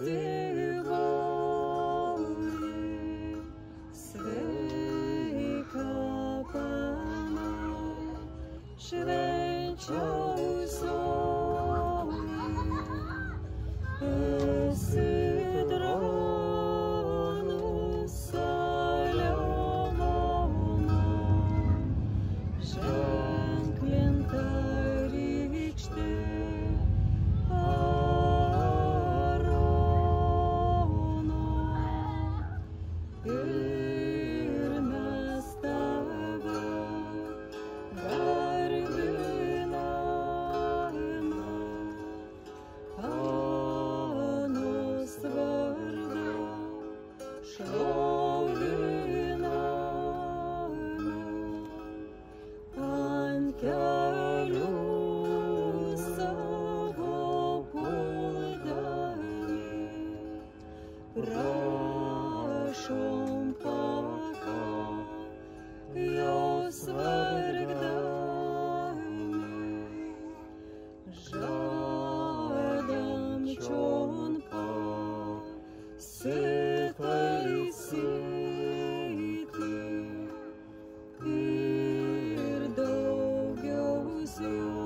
still glory, sveika prašom tavo jos vargdami žadam čion pasitaisyti ir daugiau zio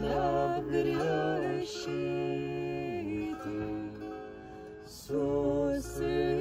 neapgręšyti. so soon.